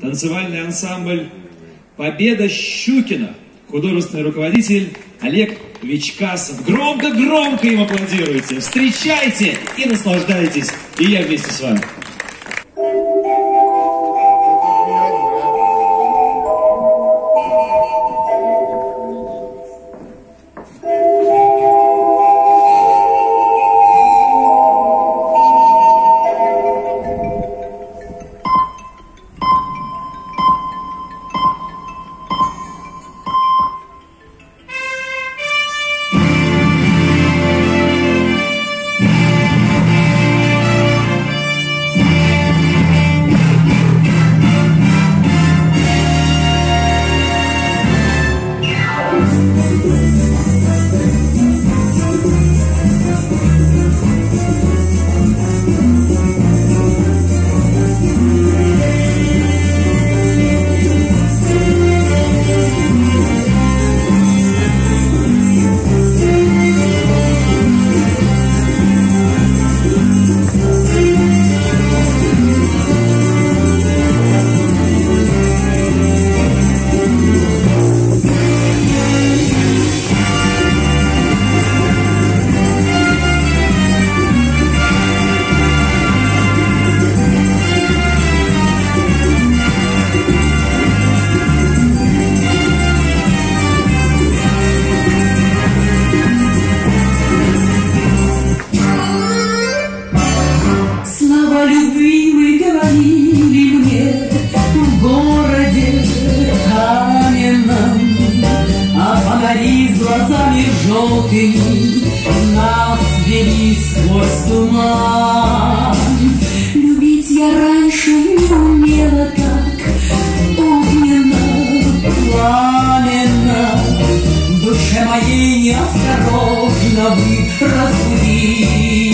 танцевальный ансамбль «Победа Щукина», художественный руководитель Олег Вичкасов. Громко-громко им аплодируйте, встречайте и наслаждайтесь, и я вместе с вами. Глазами желтыми Нас вели сквозь туман. Любить я раньше не умела так Огненно, пламенно. В душе моей неосторожно Вы разбудили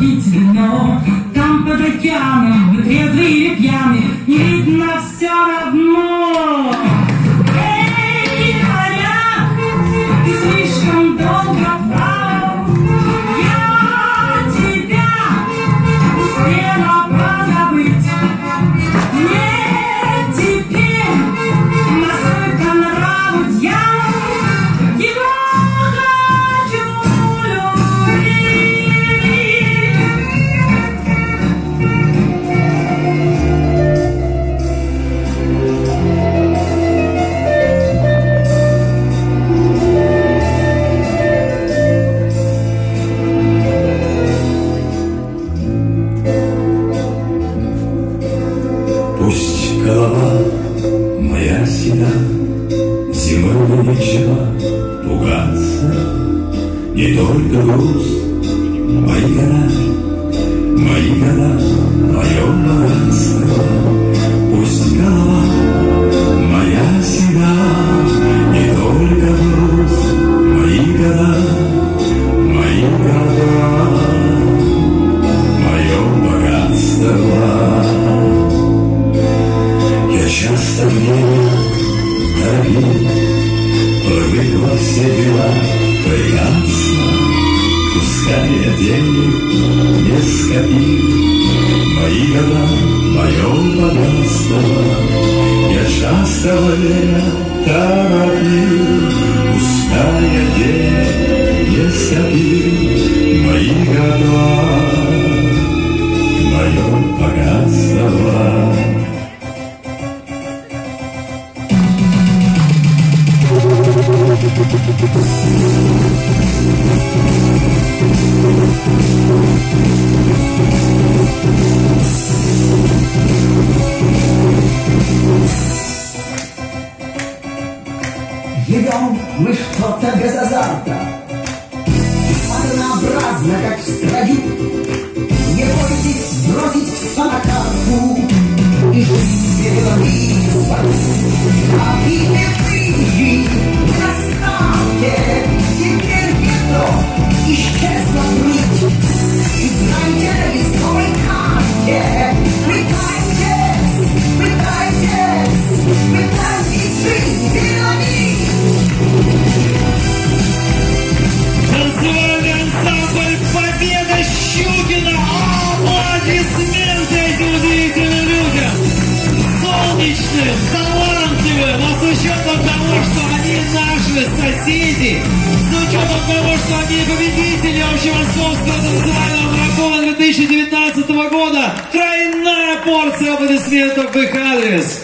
пить вино. Там под океаном, вы трезвый или пьяный, не видно все равно. Себя Зимой вечера пугаться Не только груз Мои года, мои года Мое богатство все дела прияться, Пускай я денег не скопил, Мои года, мое богатство, Я часто время торопил, Пускай я денег не скопил, Мои года, Wiedzą myszkotę bez azarta Czarna brazna jak stragi Nie boi się zbrozić psa na karku. I życie dla miejsca A i nie przyjdzie na stanie того, что они наши соседи, с учетом того, что они победители общемосковского танцевального марафона 2019 года, тройная порция аплодисментов в их адрес!